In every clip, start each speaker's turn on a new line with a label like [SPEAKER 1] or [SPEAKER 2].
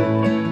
[SPEAKER 1] ശ്രീ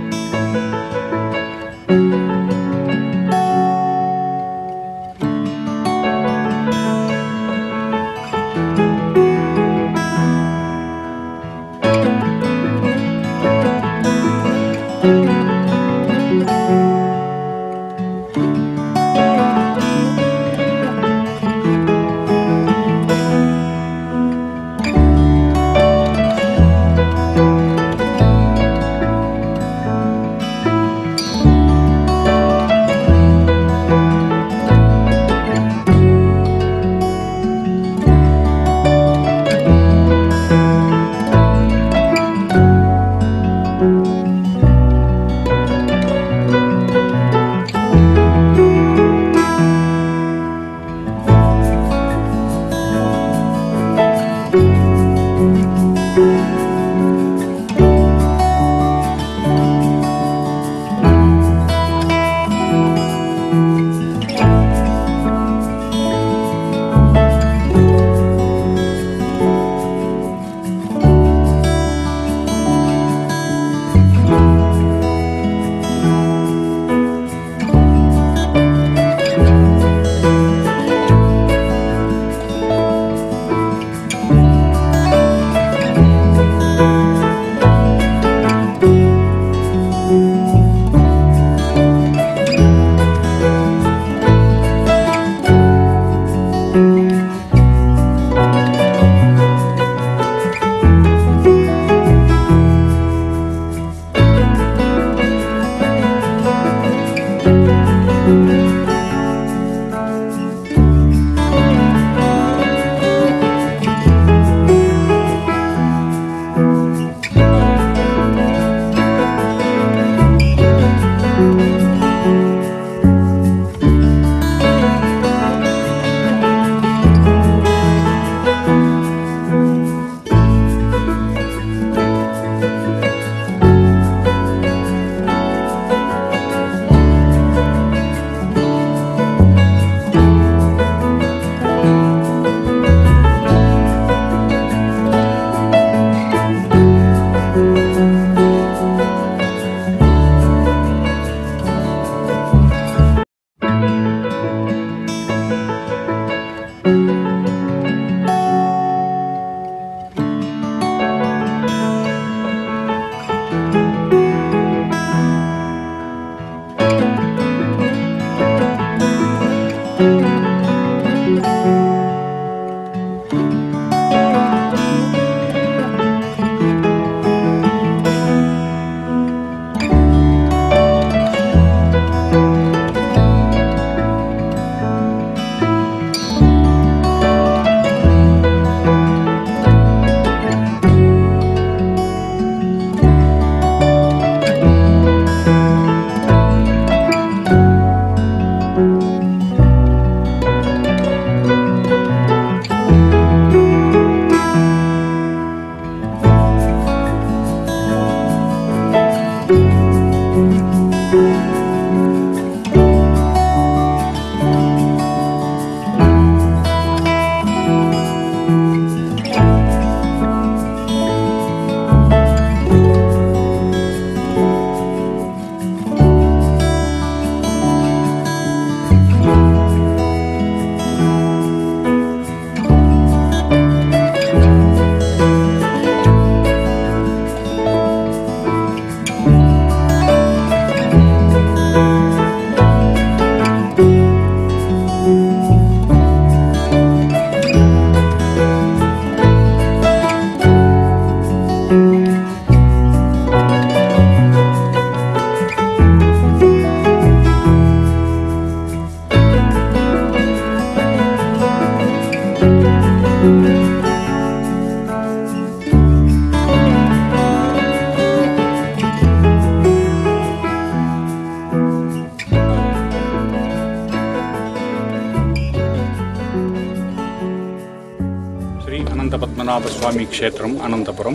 [SPEAKER 1] അനന്തപത്മനാഭസ്വാമി ക്ഷേത്രം അനന്തപുരം.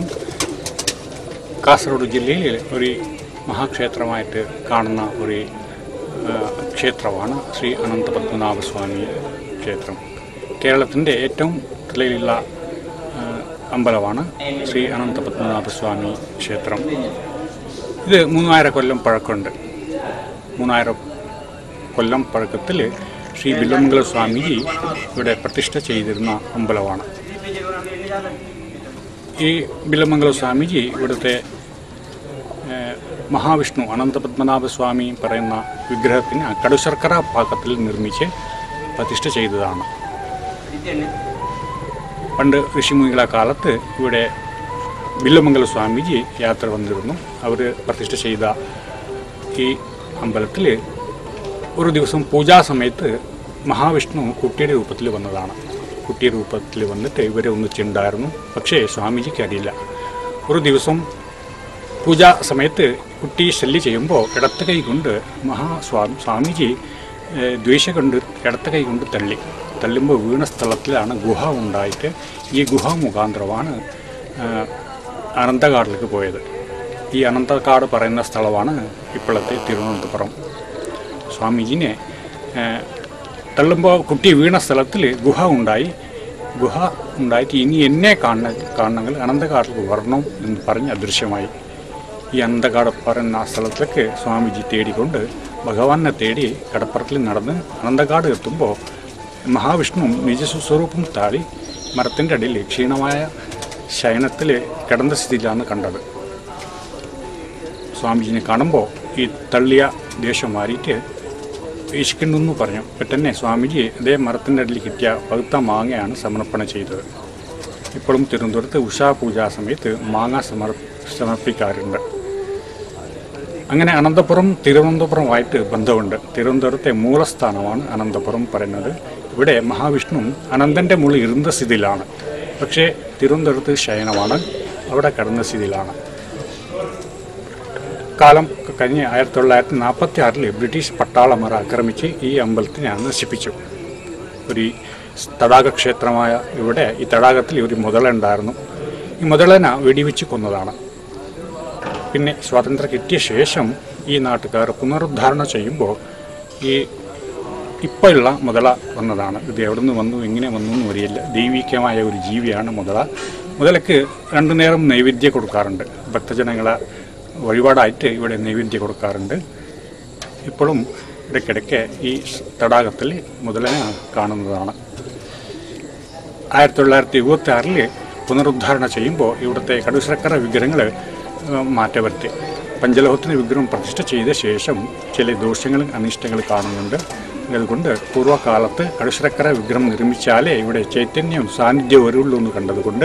[SPEAKER 1] കാസർഗോഡ് ജില്ലയിൽ ഒരു മഹാക്ഷേത്രമായിട്ട് കാണുന്ന ഒരു ക്ഷേത്രമാണ് ശ്രീ അനന്ത പത്മനാഭസ്വാമി ക്ഷേത്രം. കേരളത്തിന്റെ ഏറ്റവും തലയിലുള്ള അമ്പലമാണ് ശ്രീ അനന്ത പത്മനാഭസ്വാമി ക്ഷേത്രം. ഇത് മൂന്നായിരം കൊല്ലം പഴക്കമുണ്ട്. മൂന്നായിരം കൊല്ലം പഴക്കത്തിൽ ശ്രീ ബില്ലമംഗല സ്വാമിജി ഇവിടെ പ്രതിഷ്ഠ ചെയ്തിരുന്ന അമ്പലമാണ്. ഈ ബില്ലമംഗല സ്വാമിജി ഇവിടുത്തെ മഹാവിഷ്ണു അനന്തപത്മനാഭ സ്വാമി പറയുന്ന വിഗ്രഹത്തിന് കടുശർക്കര പാകത്തിൽ നിർമ്മിച്ച് പ്രതിഷ്ഠ ചെയ്തതാണ്. പണ്ട് ഋഷിമുനികളെ കാലത്ത് ഇവിടെ ബില്ലമംഗല സ്വാമിജി യാത്ര വന്നിരുന്നു. അവർ പ്രതിഷ്ഠ ചെയ്ത ഈ അമ്പലത്തിൽ ഒരു ദിവസം പൂജാ സമയത്ത് മഹാവിഷ്ണു കുട്ടിയുടെ രൂപത്തിൽ വന്നതാണ്. കുട്ടിയുടെ രൂപത്തിൽ വന്നിട്ട് ഇവരെ ഒന്നിച്ചുണ്ടായിരുന്നു പക്ഷേ സ്വാമിജിക്ക് അറിയില്ല. ഒരു ദിവസം പൂജാ സമയത്ത് കുട്ടി ശല്യം ചെയ്യുമ്പോൾ ഇടത്ത കൈ കൊണ്ട് മഹാസ്വാമി സ്വാമിജി ദ്വേഷ കൊണ്ട് ഇടത്ത കൈ കൊണ്ട് തള്ളി. തള്ളുമ്പോൾ വീണ സ്ഥലത്തിലാണ് ഗുഹ ഉണ്ടായിട്ട് ഈ ഗുഹ മുഖാന്തരമാണ് അനന്തകാടിലേക്ക് പോയത്. ഈ അനന്തകാട് പറയുന്ന സ്ഥലമാണ് ഇപ്പോഴത്തെ തിരുവനന്തപുരം. സ്വാമിജിനെ തള്ളുമ്പോൾ കുട്ടി വീണ സ്ഥലത്തിൽ ഗുഹ ഉണ്ടായി. ഗുഹ ഉണ്ടായിട്ട് ഇനി എന്നെ കാണ കാണണമെങ്കിൽ അനന്തകാട്ടിൽ വരണം എന്ന് പറഞ്ഞ് അദൃശ്യമായി. ഈ അനന്തകാട് പറയുന്ന ആ സ്ഥലത്തേക്ക് സ്വാമിജി തേടിക്കൊണ്ട് ഭഗവാനെ തേടി കടപ്പുറത്തിൽ നടന്ന് അനന്തകാട് എത്തുമ്പോൾ മഹാവിഷ്ണു നിജസ്വരൂപം താഴി മരത്തിന്റെ അടിയിൽ ക്ഷീണമായ ശയനത്തിൽ കിടന്ന സ്ഥിതിയിലാണ് കണ്ടത്. സ്വാമിജിനെ കാണുമ്പോൾ ഈ തള്ളിയ ദേഷ്യം മാറിയിട്ട് ഇഷ്കിണ്ടെന്ന് പറഞ്ഞു. പെട്ടെന്നെ സ്വാമിജി അതേ മരത്തിന്റെ അടിയിൽ കിട്ടിയ പഴുത്ത മാങ്ങയാണ് സമർപ്പണം ചെയ്തത്. ഇപ്പോഴും തിരുവനന്തപുരത്ത് ഉഷാ പൂജാ സമയത്ത് മാങ്ങ സമർ സമർപ്പിക്കാറുണ്ട്. അങ്ങനെ അനന്തപുരം തിരുവനന്തപുരമായിട്ട് ബന്ധമുണ്ട്. തിരുവനന്തപുരത്തെ മൂലസ്ഥാനമാണ് അനന്തപുരം പറയുന്നത്. ഇവിടെ മഹാവിഷ്ണു അനന്തന്റെ മുകളിൽ ഇരുന്ന സ്ഥിതിയിലാണ്. പക്ഷേ തിരുവനന്തപുരത്ത് ശയനമാണ് അവിടെ കടന്ന സ്ഥിതിയിലാണ്. കാലം കഴിഞ്ഞ് ആയിരത്തി തൊള്ളായിരത്തി നാൽപ്പത്തി ആറിൽ ബ്രിട്ടീഷ് പട്ടാളമർ ആക്രമിച്ച് ഈ അമ്പലത്തിനെ നശിപ്പിച്ചു. ഒരു തടാക ക്ഷേത്രമായ ഇവിടെ ഈ തടാകത്തിൽ ഒരു മുതല ഉണ്ടായിരുന്നു. ഈ മുതലന വെടിവെച്ച് കൊന്നതാണ്. പിന്നെ സ്വാതന്ത്ര്യം കിട്ടിയ ശേഷം ഈ നാട്ടുകാർ പുനരുദ്ധാരണ ചെയ്യുമ്പോൾ ഈ ഇപ്പോഴുള്ള മുതല വന്നതാണ്. ഇത് എവിടെ നിന്ന് വന്നു എങ്ങനെ വന്നു എന്ന് അറിയില്ല. ദൈവികമായ ഒരു ജീവിയാണ് മുതല. മുതലക്ക് രണ്ടു നേരം നൈവേദ്യം കൊടുക്കാറുണ്ട്. ഭക്തജനങ്ങളെ വഴിപാടായിട്ട് ഇവിടെ നൈവേദ്യം കൊടുക്കാറുണ്ട്. ഇപ്പോഴും ഇടയ്ക്കിടയ്ക്ക് ഈ തടാകത്തിൽ മുതലിനെ കാണുന്നതാണ്. ആയിരത്തി തൊള്ളായിരത്തി എഴുപത്തി ആറിൽ പുനരുദ്ധാരണ ചെയ്യുമ്പോൾ ഇവിടുത്തെ കടുശ്രക്കര വിഗ്രഹങ്ങൾ മാറ്റവരുത്തി. പഞ്ചലോഹത്തിന് വിഗ്രഹം പ്രതിഷ്ഠ ചെയ്ത ശേഷം ചില ദോഷങ്ങളും അനിഷ്ടങ്ങളും കാണുന്നുണ്ട്. അതുകൊണ്ട് പൂർവകാലത്ത് കടുശ്രക്കര വിഗ്രഹം നിർമ്മിച്ചാലേ ഇവിടെ ചൈതന്യം സാന്നിധ്യം വരുള്ളൂ എന്ന് കണ്ടതുകൊണ്ട്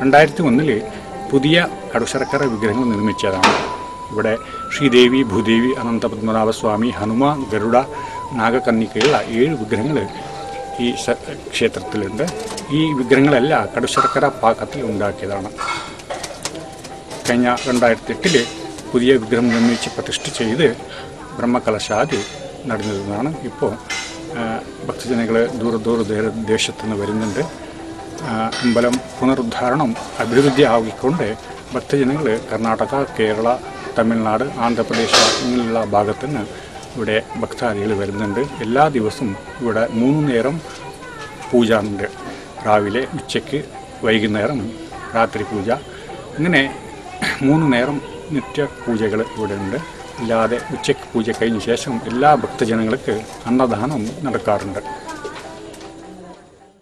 [SPEAKER 1] രണ്ടായിരത്തി ഒന്നിൽ പുതിയ കടുശർക്കര വിഗ്രഹങ്ങൾ നിർമ്മിച്ചതാണ്. ഇവിടെ ശ്രീദേവി ഭൂദേവി അനന്തപത്മനാഭസ്വാമി ഹനുമാൻ ഗരുഡ നാഗകന്നിക്കയുള്ള ഏഴ് വിഗ്രഹങ്ങൾ ഈ ക്ഷേത്രത്തിലുണ്ട്. ഈ വിഗ്രഹങ്ങളെല്ലാം കടുശർക്കര പാകത്തിൽ ഉണ്ടാക്കിയതാണ്. കഴിഞ്ഞ രണ്ടായിരത്തി എട്ടിൽ പുതിയ വിഗ്രഹം നിർമ്മിച്ച് പ്രതിഷ്ഠ ചെയ്ത് ബ്രഹ്മകലശാദി നടന്നിരുന്നതാണ് ഇപ്പോൾ ഭക്തജനങ്ങൾ ദൂരെ ദൂരെ ദേശത്തുനിന്ന് വരുന്നുണ്ട്. അമ്പലം പുനരുദ്ധാരണം അഭിവൃദ്ധി ആക്കിക്കൊണ്ട് ഭക്തജനങ്ങൾ കർണാടക കേരള തമിഴ്നാട് ആന്ധ്രാപ്രദേശ് ഇങ്ങനെയുള്ള ഭാഗത്തു നിന്ന് ഇവിടെ ഭക്താദികൾ വരുന്നുണ്ട്. എല്ലാ ദിവസവും ഇവിടെ മൂന്ന് നേരം പൂജ ഉണ്ട് രാവിലെ ഉച്ചയ്ക്ക് വൈകുന്നേരം രാത്രി പൂജ. ഇങ്ങനെ മൂന്ന് നേരം നിത്യ പൂജകൾ ഇവിടെ ഉണ്ട് അല്ലാതെ ഉച്ചയ്ക്ക് പൂജ കഴിഞ്ഞ ശേഷം എല്ലാ ഭക്തജനങ്ങൾക്ക് അന്നദാനം നടക്കാറുണ്ട്.